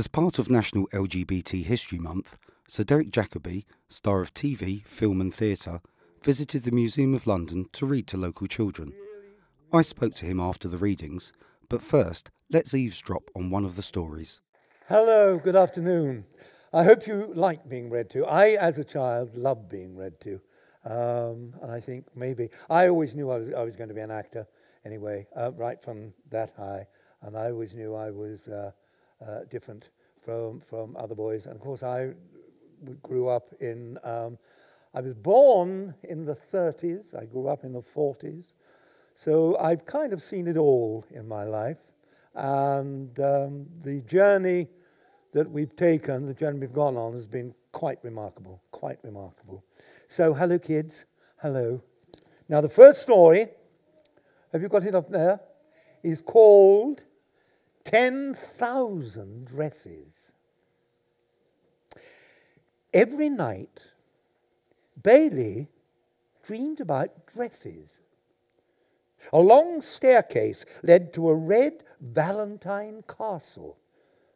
As part of National LGBT History Month, Sir Derek Jacobi, star of TV, film, and theatre, visited the Museum of London to read to local children. I spoke to him after the readings, but first, let's eavesdrop on one of the stories. Hello, good afternoon. I hope you like being read to. I, as a child, loved being read to. Um, and I think maybe, I always knew I was, I was going to be an actor anyway, uh, right from that high. And I always knew I was uh, uh, different from, from other boys. And of course, I grew up in, um, I was born in the 30s, I grew up in the 40s. So I've kind of seen it all in my life. And um, the journey that we've taken, the journey we've gone on, has been quite remarkable, quite remarkable. So, hello, kids. Hello. Now, the first story, have you got it up there? Is called 10,000 Dresses. Every night, Bailey dreamed about dresses. A long staircase led to a red Valentine castle.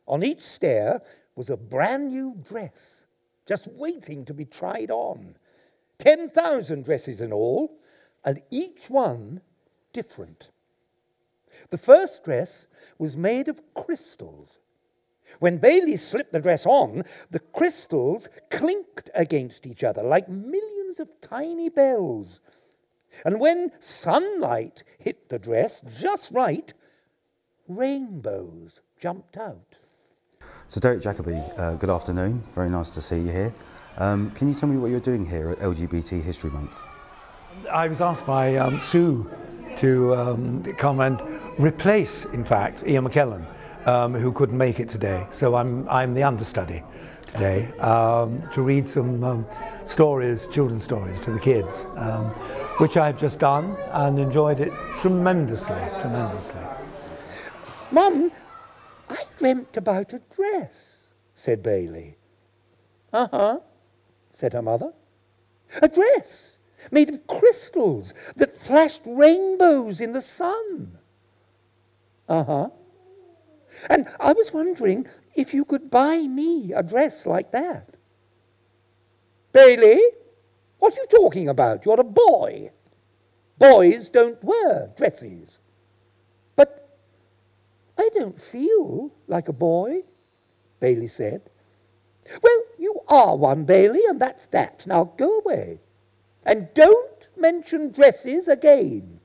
On each stair was a brand new dress, just waiting to be tried on. 10,000 dresses in all, and each one different. The first dress was made of crystals. When Bailey slipped the dress on, the crystals clinked against each other like millions of tiny bells. And when sunlight hit the dress just right, rainbows jumped out. So, Derek Jacobi, uh, good afternoon. Very nice to see you here. Um, can you tell me what you're doing here at LGBT History Month? I was asked by um, Sue to um, come and replace, in fact, Ian McKellen, um, who couldn't make it today. So I'm, I'm the understudy today um, to read some um, stories, children's stories to the kids, um, which I've just done and enjoyed it tremendously, tremendously. Mum, I dreamt about a dress, said Bailey. Uh huh, said her mother. A dress made of crystals that flashed rainbows in the sun. Uh huh. And I was wondering if you could buy me a dress like that. Bailey, what are you talking about? You're a boy. Boys don't wear dresses. But I don't feel like a boy, Bailey said. Well, you are one, Bailey, and that's that. Now go away. And don't mention dresses again.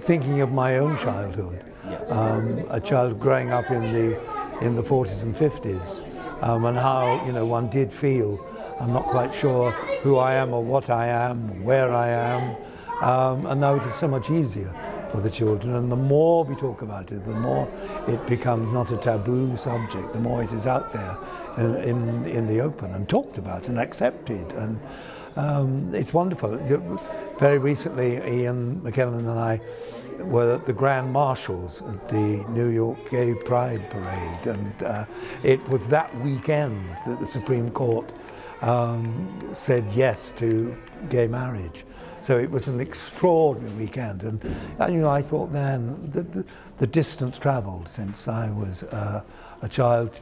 Thinking of my own childhood, um, a child growing up in the, in the 40s and 50s, um, and how you know one did feel, I'm not quite sure who I am or what I am, where I am, um, and now it is so much easier for the children. And the more we talk about it, the more it becomes not a taboo subject, the more it is out there in, in, in the open and talked about and accepted. And um, it's wonderful. Very recently, Ian McKellen and I were the Grand Marshals at the New York Gay Pride Parade, and uh, it was that weekend that the Supreme Court um, said yes to gay marriage. So it was an extraordinary weekend, and, and you know I thought then the, the, the distance travelled since I was uh, a child,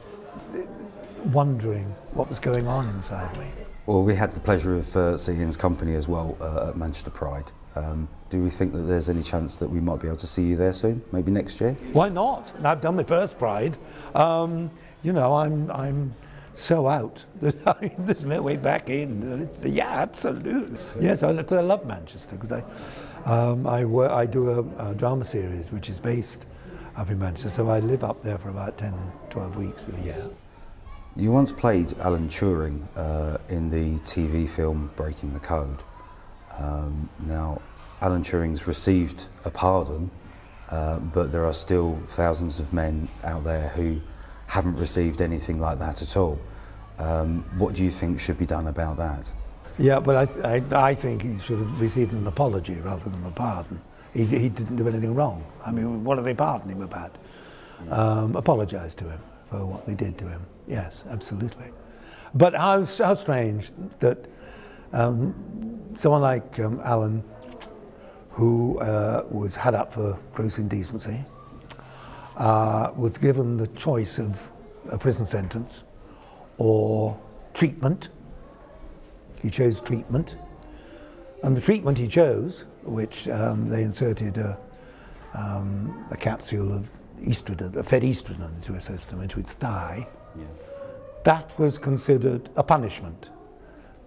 wondering what was going on inside me. Well, we had the pleasure of uh, seeing his company as well uh, at Manchester Pride. Um, do we think that there's any chance that we might be able to see you there soon, maybe next year? Why not? I've done my first Pride. Um, you know, I'm, I'm so out that there's no way back in. It's, yeah, absolutely. Yes, I, I love Manchester because I, um, I, work, I do a, a drama series which is based up in Manchester, so I live up there for about 10, 12 weeks of a year. You once played Alan Turing uh, in the TV film Breaking the Code. Um, now, Alan Turing's received a pardon, uh, but there are still thousands of men out there who haven't received anything like that at all. Um, what do you think should be done about that? Yeah, well, I, th I, I, think he should have received an apology rather than a pardon. He, he didn't do anything wrong. I mean, what are they pardoning him about? Um, apologise to him for what they did to him. Yes, absolutely. But how, how strange that um, someone like um, Alan, who uh, was had up for gross indecency, uh, was given the choice of a prison sentence or treatment. He chose treatment. And the treatment he chose, which um, they inserted a, um, a capsule of estrogen, a fed estrogen into his system, into his thigh, yeah. that was considered a punishment.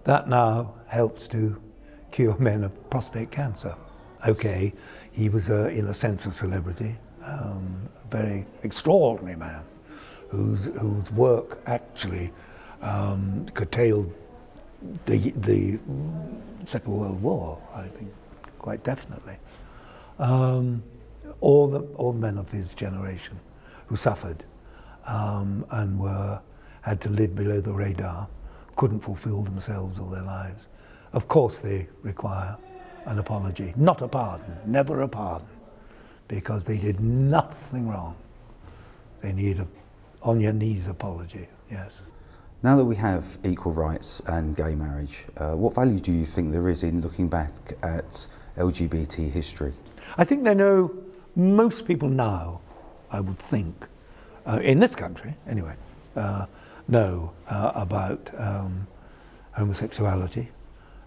That now helps to cure men of prostate cancer. Okay, he was, a, in a sense, a celebrity, um, a very extraordinary man whose, whose work actually um, curtailed the, the Second World War, I think, quite definitely. Um, all, the, all the men of his generation who suffered um, and were, had to live below the radar, couldn't fulfill themselves or their lives. Of course they require an apology, not a pardon, never a pardon, because they did nothing wrong. They need a on your knees apology, yes. Now that we have equal rights and gay marriage, uh, what value do you think there is in looking back at LGBT history? I think they know, most people now, I would think, uh, in this country anyway, uh, know uh, about um, homosexuality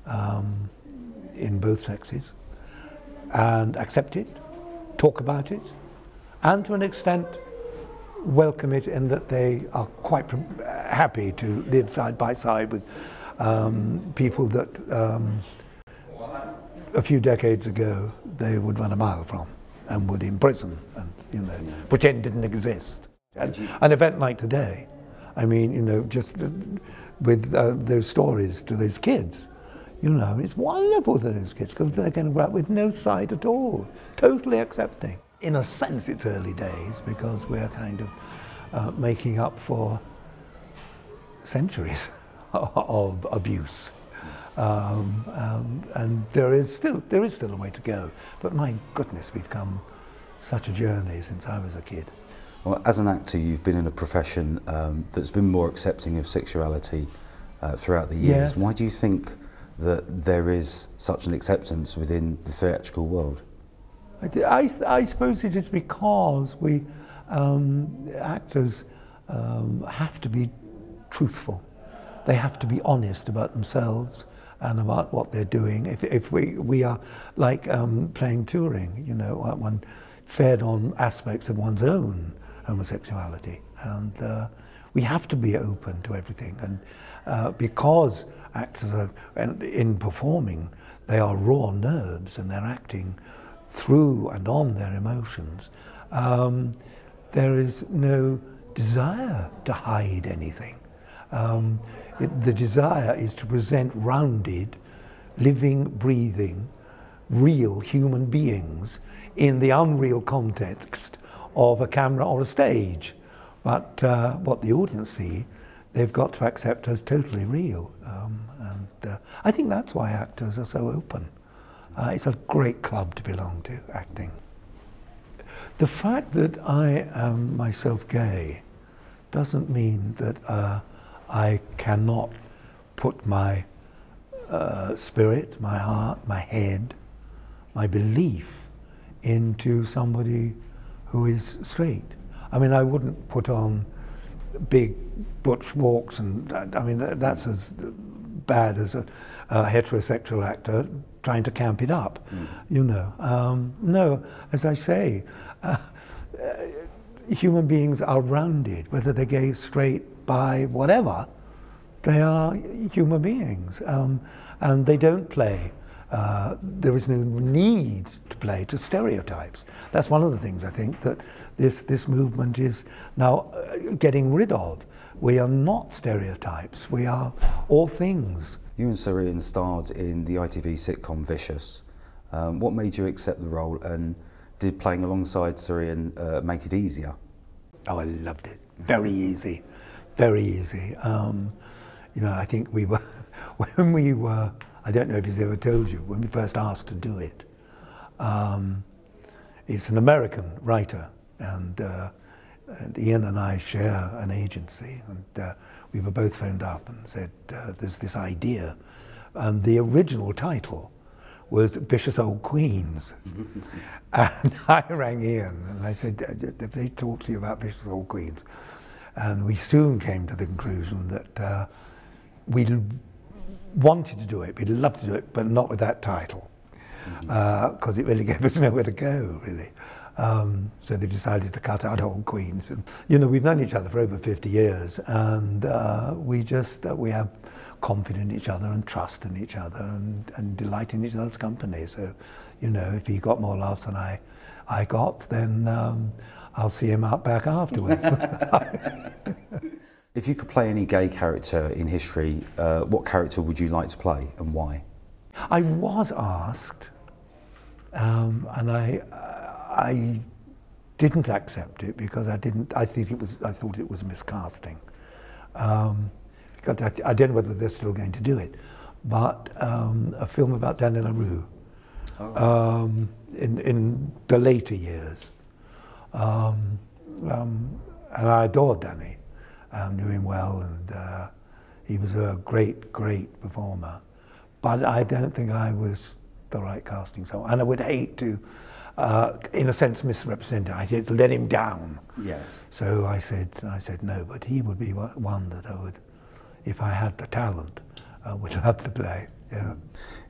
um, in both sexes and accept it, talk about it, and to an extent welcome it in that they are quite happy to live side by side with um, people that um, a few decades ago they would run a mile from and would imprison and you know pretend didn't exist. And an event like today, I mean, you know, just with uh, those stories to those kids, you know, it's wonderful to those kids because they're going to grow up with no side at all, totally accepting in a sense, it's early days because we're kind of uh, making up for centuries of abuse. Um, um, and there is still there is still a way to go. But my goodness, we've come such a journey since I was a kid. Well, as an actor, you've been in a profession um, that's been more accepting of sexuality uh, throughout the years. Yes. Why do you think that there is such an acceptance within the theatrical world? I, I suppose it is because we um, actors um, have to be truthful. They have to be honest about themselves and about what they're doing. If, if we, we are like um, playing Turing, you know, one fed on aspects of one's own homosexuality. And uh, we have to be open to everything. And uh, because actors are in performing, they are raw nerves and they're acting through and on their emotions, um, there is no desire to hide anything. Um, it, the desire is to present rounded, living, breathing, real human beings in the unreal context of a camera or a stage. But uh, what the audience see, they've got to accept as totally real. Um, and uh, I think that's why actors are so open. Uh, it's a great club to belong to, acting. The fact that I am myself gay doesn't mean that uh, I cannot put my uh, spirit, my heart, my head, my belief into somebody who is straight. I mean, I wouldn't put on big butch walks, and I mean, that's as bad as a, a heterosexual actor trying to camp it up, mm. you know. Um, no, as I say, uh, uh, human beings are rounded, whether they're gay, straight, bi, whatever, they are human beings. Um, and they don't play. Uh, there is no need to play to stereotypes. That's one of the things I think that this, this movement is now uh, getting rid of. We are not stereotypes, we are all things. You and Sir Ian starred in the ITV sitcom Vicious. Um, what made you accept the role and did playing alongside Sir Ian uh, make it easier? Oh, I loved it. Very easy, very easy. Um, you know, I think we were, when we were, I don't know if he's ever told you, when we first asked to do it, um, it's an American writer and uh, and Ian and I share an agency, and uh, we were both phoned up and said, uh, there's this idea. And the original title was Vicious Old Queens. and I rang Ian and I said, "Did they talked to you about Vicious Old Queens?" And we soon came to the conclusion that uh, we wanted to do it, we'd love to do it, but not with that title, because mm-hmm. uh, it really gave us nowhere to go, really. Um, so they decided to cut out Old Queens. And, you know, we've known each other for over 50 years, and uh, we just, uh, we have confidence in each other and trust in each other and, and delight in each other's company. So, you know, if he got more laughs than I, I got, then um, I'll see him out back afterwards. if you could play any gay character in history, uh, what character would you like to play and why? I was asked, um, and I, I didn't accept it because I didn't. I think it was. I thought it was miscasting. Um, because I, I, don't know whether they're still going to do it, but um, a film about Daniel La Rue oh. um, in in the later years. Um, um, and I adored Danny. I knew him well, and uh, he was a great, great performer. But I don't think I was the right casting. So, and I would hate to, uh, in a sense, misrepresent him. I to let him down. Yes. So I said, I said no. But he would be one that I would, if I had the talent, uh, would love to play. Yeah.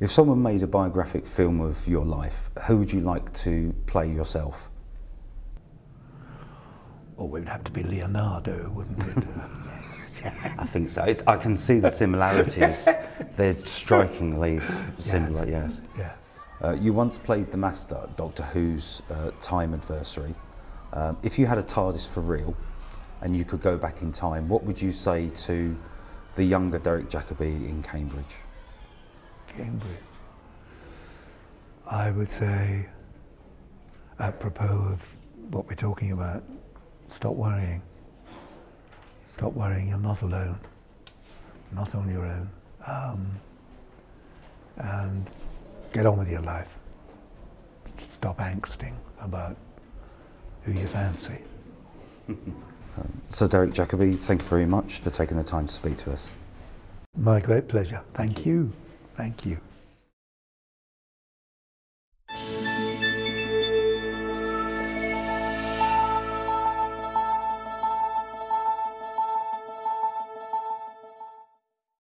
If someone made a biographic film of your life, who would you like to play yourself? Or it would have to be Leonardo, wouldn't it? I think so. It's, I can see the similarities. They're strikingly similar, yes. Yes. Uh, you once played the Master, Doctor Who's uh, time adversary. Um, if you had a TARDIS for real and you could go back in time, what would you say to the younger Derek Jacobi in Cambridge? Cambridge. I would say, apropos of what we're talking about, Stop worrying. Stop worrying, you're not alone. Not on your own. Um, and get on with your life. Stop angsting about who you fancy. so, Derek Jacobi, thank you very much for taking the time to speak to us. My great pleasure. Thank, you. Thank you.